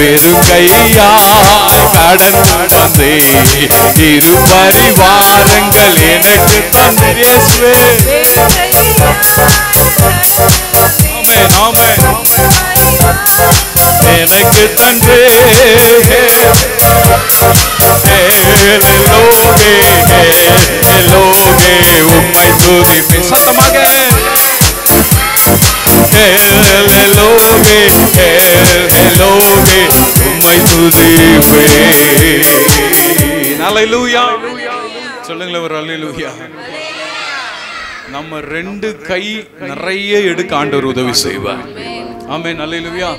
வெறும் கையாய் கடந்து வந்தே இரு பரிவாரங்கள் எனக்கு தந்தீர் இயேசுவே. ஆமென் எனக்கு தந்தே. லோகே லோகே உம்மை துதிப்பே சத்தமாக லோகே லோகே உம்மை துதிப்பே அல்லேலூயா சொல்லுங்களேன் ஒரு அல்லேலூயா நம்ம ரெண்டு கை நிறைய எடுக்க ஆண்டவர் உதவி செய்வார். ஆமே நல்லையிலுவியா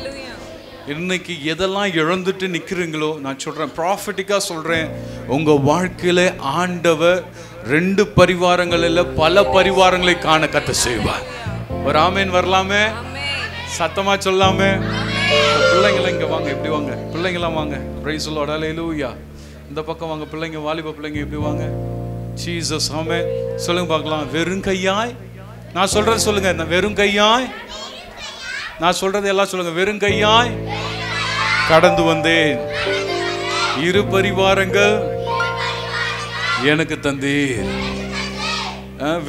இன்னைக்கு எதெல்லாம் இழந்துட்டு நிக்கிறீங்களோ நான் சொல்றேன் ப்ராஃபிட்டிக்காக சொல்றேன் உங்க வாழ்க்கையில ஆண்டவர் ரெண்டு பரிவாரங்களில் பல பரிவாரங்களை காண கத்த செய்வார். ஒரு ஆமேன் வரலாமே? சத்தமா சொல்லாமே. பிள்ளைங்கள இங்க வாங்க இப்படி வாங்க. பிள்ளைங்களாம் வாங்க. பிரைஸ் லூயா இந்த பக்கம் வாங்க. பிள்ளைங்க வாலிப பிள்ளைங்க இப்படி வாங்க. ஜீசஸ் ஆமே சொல்லுங்க பார்க்கலாம். வெறும் கையாய்? நான் சொல்றது சொல்லுங்க. நான் வெறும் கையாய்? நான் சொல்றது எல்லாம் சொல்லுங்க. வெறும் கையாய்? கடந்து வந்தேன். இரு பரிவாரங்கள் எனக்கு தந்தீர்.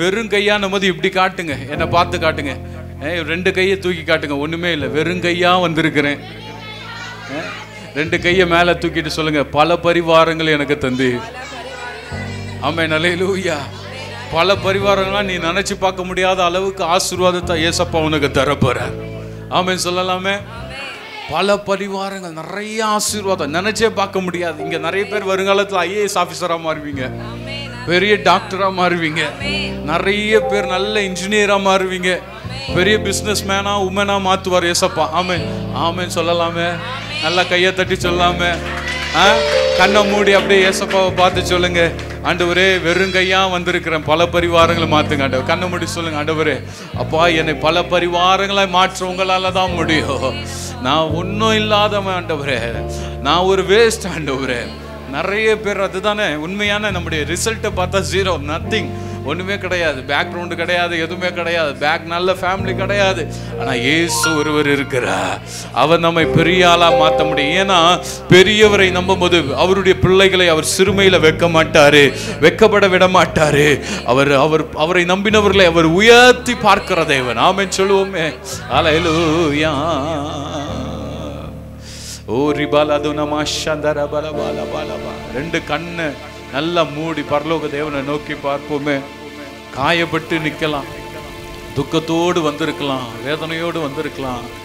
வெறும் கையா நமது இப்படி காட்டுங்க. என்னை பார்த்து காட்டுங்க. ரெண்டு கையை தூக்கி காட்டுங்க. ஒண்ணுமே இல்லை. வெறும் கையா வந்திருக்கிறேன். ரெண்டு கையை மேல தூக்கிட்டு சொல்லுங்க. பல பரிவாரங்கள் எனக்கு தந்தீர் ஆமே நல்லேலூயா பல பரிவாரங்களாம் நீ நினைச்சு பார்க்க முடியாத அளவுக்கு ஆசீர்வாதத்தை ஏசப்பா உனக்கு தரப்போறார் ஆமென். சொல்லலாமே? பல பரிவாரங்கள் நிறைய ஆசீர்வாதம். நினைச்சே பார்க்க முடியாது. இங்க நிறைய பேர் வருங்காலத்துல ஐஏஎஸ் ஆபீசரா மாறுவீங்க. பெரிய டாக்டரா மாறுவீங்க. நிறைய பேர் நல்ல இன்ஜினியரா மாறுவீங்க. பெரிய பிசினஸ் மேனா உமனா மாத்துவார் ஏசப்பா ஆமென். ஆமென் சொல்லலாமே. நல்லா கையை தட்டி சொல்லலாமே ஆ? கண்ணை மூடி அப்படியே ஏசப்பாவை பார்த்து சொல்லுங்க. ஆண்டவரே வெறும் கையா வந்திருக்கிறேன். பல பரிவாரங்களை மாத்துங்க ஆண்டவர். கண்ணை மூடி சொல்லுங்க ஆண்டவரே. அப்பா என்னை பல பரிவாரங்களை மாற்ற உங்களால தான் முடியும். நான் ஒன்றும் இல்லாதவன் ஆண்டவரே. நான் ஒரு வேஸ்ட் ஆண்டவரே. நிறைய பேர் அதுதானே. உண்மையான நம்முடைய ரிசல்ட்டை பார்த்தா ஜீரோ நத்திங் ஒன்றுமே கிடையாது. பேக்ரவுண்டு கிடையாது எதுவுமே கிடையாது. பேக் நல்ல ஃபேமிலி கிடையாது. ஆனால் இயேசு ஒருவர் இருக்கிறார். அவர் நம்மை பெரிய ஆளாக மாற்ற முடியும். ஏன்னா பெரியவரை நம்பும்போது அவருடைய பிள்ளைகளை அவர் சிறுமையில் வைக்க மாட்டார். வெக்கப்பட விட மாட்டார். அவர் அவர் அவரை நம்பினவர்களை அவர் உயர்த்தி பார்க்கிற தேவன். ஆமே சொல்லுவோமே. அலையலூயா ஓ ரிபாலது நம சந்தர பல பல பல பல. ரெண்டு கண்ணு. நல்லா மூடி பரலோக தேவனை நோக்கி பார்ப்போமே. காயப்பட்டு நிற்கலாம். துக்கத்தோடு வந்திருக்கலாம். வேதனையோடு வந்திருக்கலாம்.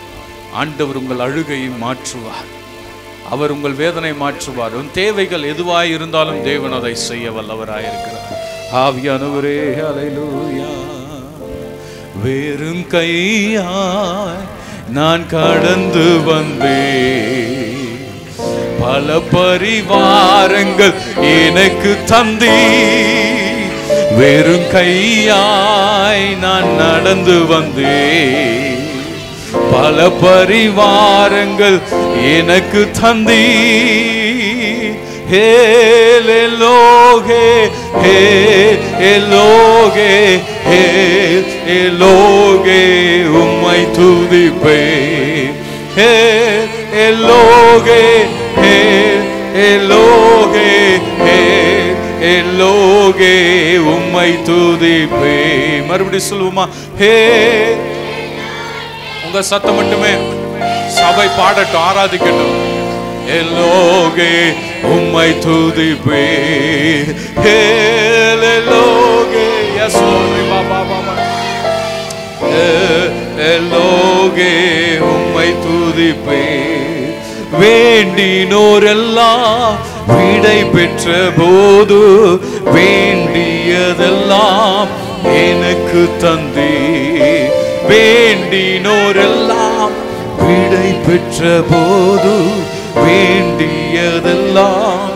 ஆண்டவர் உங்கள் அழுகையை மாற்றுவார். அவர் உங்கள் வேதனை மாற்றுவார். உன் தேவைகள் எதுவாய் இருந்தாலும் தேவன் அதை செய்ய வல்லவராயிருக்கிறார். ஆவியானவரே அலையிலூயா வெறும் கையாய் நான் கடந்து வந்தேன். பல பரிவாரங்கள் எனக்கு தந்தி. வெறும் கையாய் நான் நடந்து வந்தேன். பல பரிவாரங்கள் எனக்கு தந்தி. ஹே லோகே ஹே லோகே ஹே லோகே உம்மை துதிப்பே ஹே லோகே எல்லோகே எல்லோகே உம்மை துதிப்பே. மறுபடி சொல்லுவோமா ஹே உங்க சத்தம் மட்டுமே. சபை பாடட்டும் ஆராதிக்கட்டும். எல்லோகே உம்மை துதிப்பே. ஹே எல்லோகே எஸ் பாபா பாபா எல்லோகே உம்மை துதிப்பே. வேண்டினோரெல்லாம் விடை பெற்ற போது வேண்டியதெல்லாம் எனக்கு தந்தி. வேண்டினோரெல்லாம் விடை பெற்ற போது வேண்டியதெல்லாம்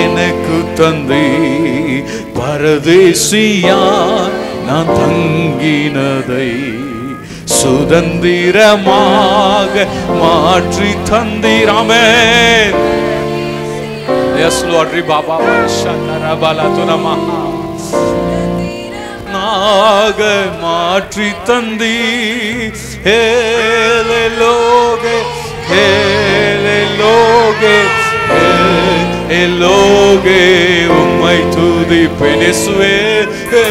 எனக்கு தந்தி. பரதேசியா நான் தங்கினதை சுதந்திரமாக மாற்றி தந்திராமே எஸ் லாட்ரி பாபா. பலதுனமா நாக மாற்றி தந்தி ஹேலே லோகே ஹேலே லோகே ஹே லோகே உம்மை துதி இயேசுவே. ஹே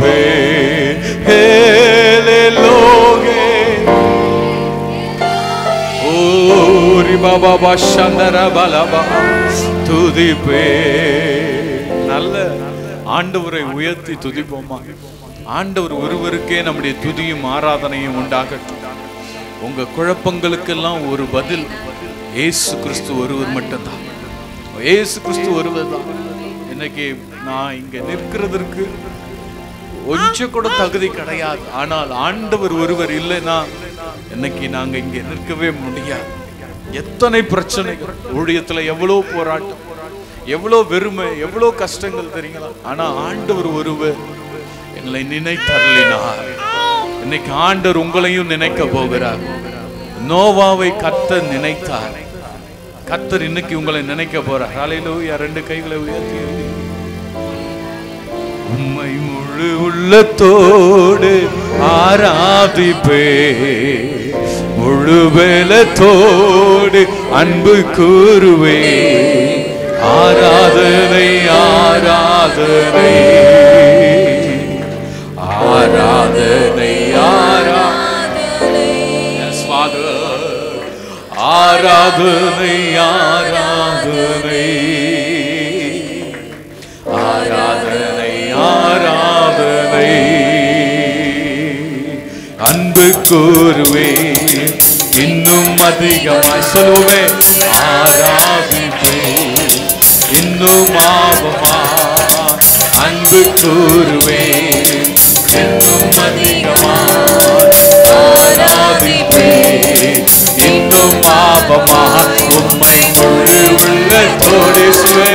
துதிப்பேன் ஏலேலோகே ஓரி பாபா பாஷந்தர பலபா துதிப்பே நல்ல ஆண்டவரை உயர்த்தி துதிப்போமா? ஆண்டவர் ஒருவருக்கே நம்முடைய துதியும் ஆராதனையும் உண்டாகட்டும் உங்க குழப்பங்களுக்கெல்லாம் ஒரு பதில். ஏசு கிறிஸ்து ஒருவர் மட்டும்தான். ஏசு கிறிஸ்து ஒருவர் தான். இன்னைக்கு நான் இங்க நிற்கிறதற்கு கொஞ்சம் கூட தகுதி கிடையாது. ஆனால் ஆண்டவர் ஒருவர் இல்லைன்னா இன்னைக்கு நாங்க இங்க நிற்கவே முடியாது. எத்தனை பிரச்சனைகள் ஊழியத்துல எவ்வளவு போராட்டம் எவ்வளவு வெறுமை எவ்வளவு கஷ்டங்கள் தெரியுங்களா? ஆனா ஆண்டவர் ஒருவர் எங்களை நினைத்தருளினார். இன்னைக்கு ஆண்டவர் உங்களையும் நினைக்க போகிறார். நோவாவை கத்த நினைத்தார். கத்தர் இன்னைக்கு உங்களை நினைக்க போறார். காலையில ரெண்டு கைகளை உயர்த்தி உம்மை முழு உள்ளத்தோடு ஆராதிப்பே. முழு வேலத்தோடு அன்பு கூறுவே. ஆராதனை ஆராதனை. ஆராதனை ஆராதனை ஆராதனை ஆராதனை ஆராதனை. அன்பு கூறுவே இன்னும் அதிகமாய் சொல்லுவே ஆராதிப்பே. இன்னும் ஆபமா அன்பு கூறுவே இன்னும் அதிகமாய் ஆராதிப்பே. இன்னும் ஆபமா உம்மை முழு உள்ளத்தோடு சுவே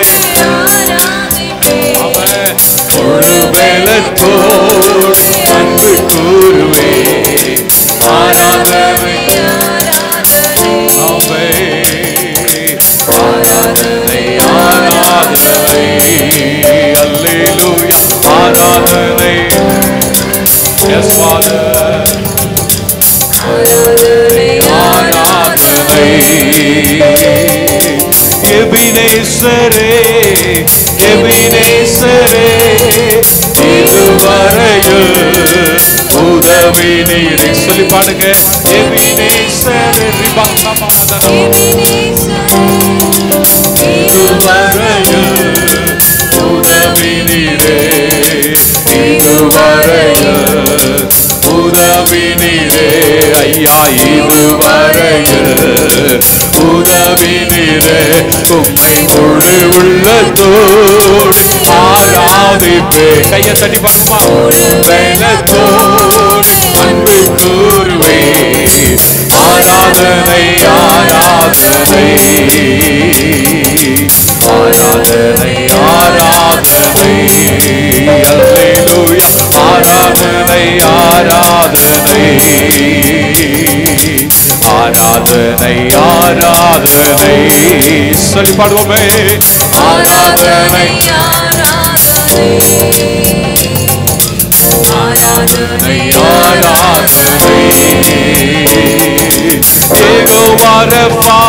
எபினேசரே இதுவரையில் உதவி நீரை சொல்லி பாடுங்க. எபினேசரே ரிபாசமாதனம் இதுவரையில் உதவி நீரே இதுவரையில் உதவி நீரே ஐயா இதுவரையில் உதவி உம்மை முழு உள்ளத்தோடு ஆராதிப்பே. கையை தட்டி பாடுமா உள்ளத்தோடு அன்பு கூறுவே. ஆராதனை ஆராதனை. ஆராதனை ஆராதனை. அல்லேலூயா. ஆராதனை ஆராதனை. ஆராதனை ஆராதனை. சொல்லி பாடுவோமே. ஆராதனை ஆராதனை. ஆராதனை. ஏகோவாரப்பா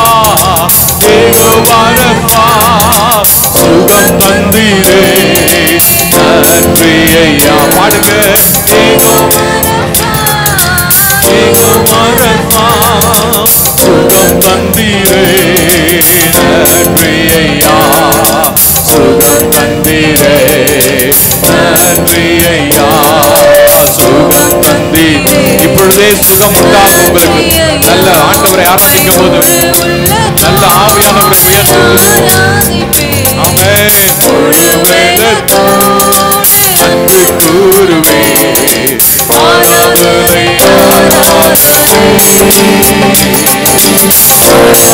சுகம் தந்தீரே நன்றி ஐயா பாடுங்க. இப்பொழுதே சுகம் உண்டாகும் உங்களுக்கு. நல்ல ஆண்டவரை ஆராதிக்கும் போது. நல்ல ஆவியானவரை உயர்த்து ஆமென்.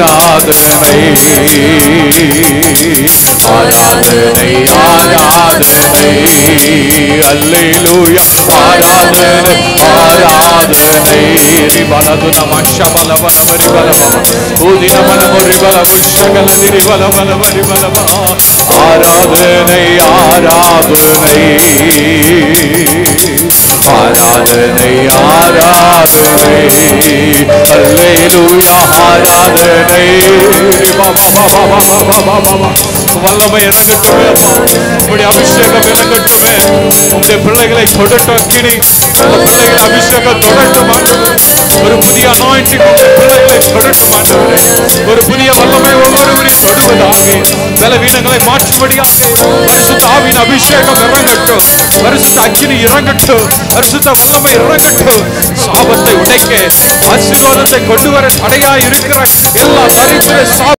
ஆராதனை. ஆராதனை ஆராதனை. அல்லேலூயா. ஆராதனை ஆராதனை. ரிபலது நம ஷபல வன ரிபல பூதி நம நம ரிபல விஷகல ரிபல வன ரிபல ஆராதனை ஆராதனை ஆராதனை ஆராதனை அல்லேலூயா ஆராதனை வல்லமை இறங்கட்டுமே அப்பா உங்களுடைய அபிஷேகம் இறங்கட்டுமே உங்களுடைய பிள்ளைகளை தொடட்டும் அக்கினி உங்க பிள்ளைகளை அபிஷேகம் தொடட்டும் ஆண்டவரே. ஒரு புதிய அனாயிண்டிங் உங்கள் பிள்ளைகளை தொடட்டும் ஆண்டவரே. ஒரு புதிய வல்லமை ஒவ்வொருவரையும் தொடுவதாக. பலவீனங்களை மாற்றும்படியாக. பரிசுத்த ஆவின் அபிஷேகம் இறங்கட்டும். பரிசுத்த அக்கினி இறங்கட்டும். பரிசுத்த வல்லமை இறங்கட்டும். சாபத்தை உடைக்க ஆசீர்வாதத்தை கொண்டு வர தடையா இருக்கிற எல்லா தரித்திர சாப